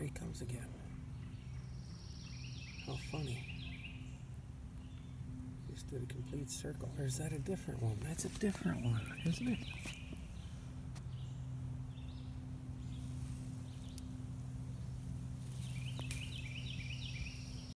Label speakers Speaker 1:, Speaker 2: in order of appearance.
Speaker 1: Here he comes again. How funny. Just did a complete circle. Or is that a different one? That's a different one, isn't it?